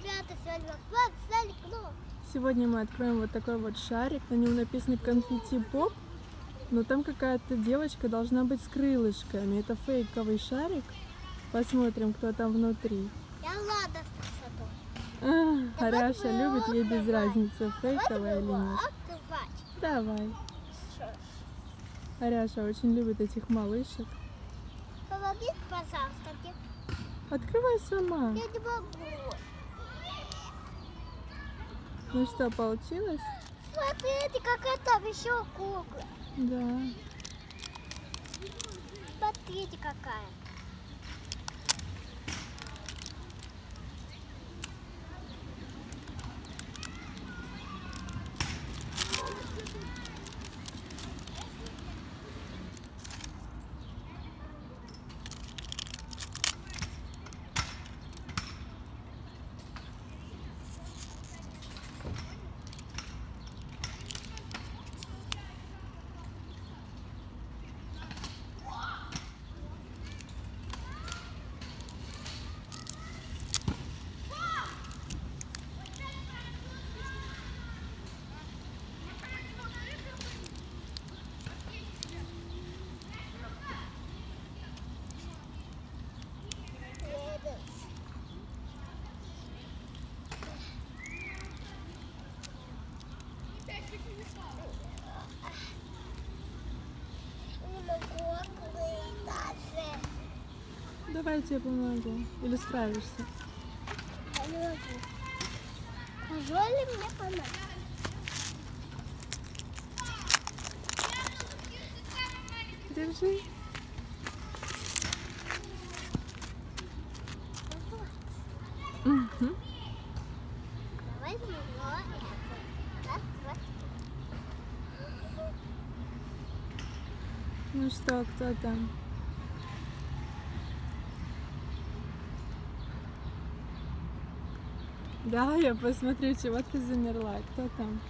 ребята, сегодня класс, стали класс. Сегодня мы откроем вот такой вот шарик. На нем написано конфетти поп. Но там какая-то девочка должна быть с крылышками. Это фейковый шарик. Посмотрим, кто там внутри. Я Лада саду. А, Аряша мы любит, ей без разницы, фейковая или нет. Давай. Аряша очень любит этих малышек. Помоги, пожалуйста. Открывай сама. Я не могу. Ну что, получилось? Смотрите, какая там еще кукла. Да. Смотрите, какая. Не могу открыть даже. Давай я тебе помогу. Или справишься. Я не могу. Позволь мне помочь. Держи. Давай вот. Ну что, кто там? Да, я посмотрю, чего ты замерла. Кто там?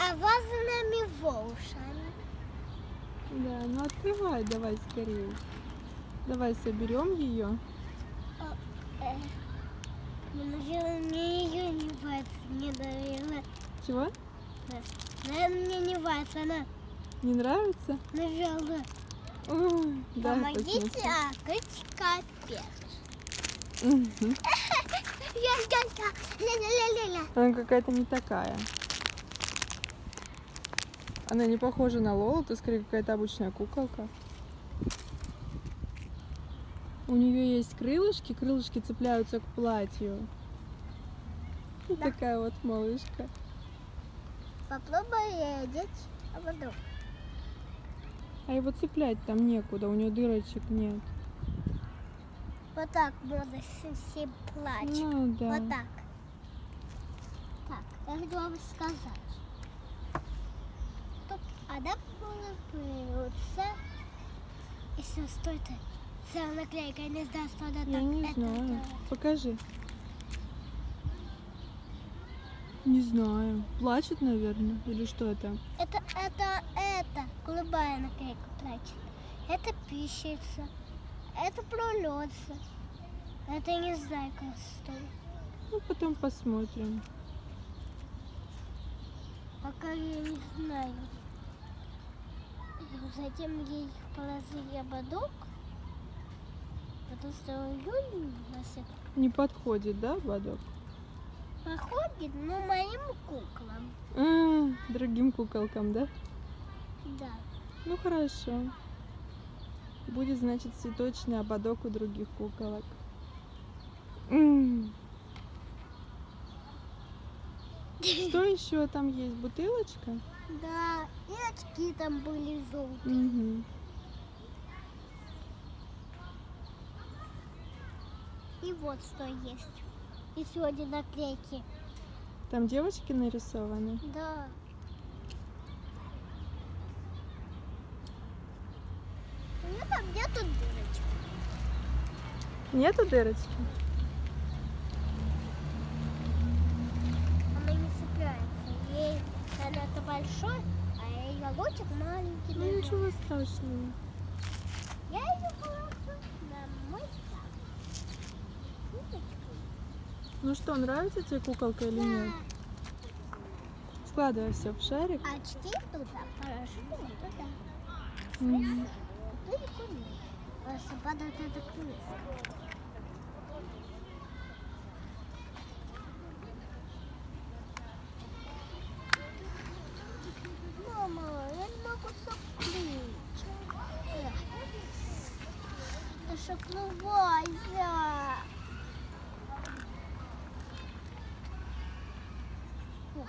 А важными волшами. Да, ну открывай давай скорее. Давай соберем ее. Э, мне ее не нравится. Мне, наверное, Чего? наверное, мне не нравится она. Не нравится? Наверное. Ой, да, Помогите открыть капец. Она какая-то не такая. Она не похожа на Лолу, это скорее какая-то обычная куколка. У нее есть крылышки, крылышки цепляются к платью. Да. такая вот малышка. Попробуй одеть ободок. А его цеплять там некуда, у нее дырочек нет. Вот так можно совсем плачь. Ну да. Вот так. Так, я хочу вам сказать. Тут она появится. И все, что это? Вся наклейка, я не знаю, что она Я так не это знаю. делает. Покажи. Не знаю. Плачет, наверное, или что это? Это, это, это, голубая наклейка плачет. Это пищится. Это пролется. Это я не знаю, как стоит. Ну, потом посмотрим. Пока я не знаю. Затем ей положили ободок, потому что ее носит Не подходит, да, ободок? походит, но моим куклам. А, другим куколкам, да? Да. Ну хорошо. Будет, значит, цветочный ободок у других куколок. М. Что еще там есть? Бутылочка? Да, и очки там были желтые. Мгм. И вот что есть. И сегодня наклейки. Там девочки нарисованы. Да. У меня там нету дырочек. Нету дырочки? Она не цепляется. Ей это большой, а ее лучик маленький. Ну наверное. ничего страшного. Я ее положу на мой стол. Ну что, нравится тебе куколка или нет? Складывай все в шарик. А очки туда, порошок туда. Мгм. Туди Просто падати до книжки. Мама, я могу соплить. Ты шокнувайся. Ух.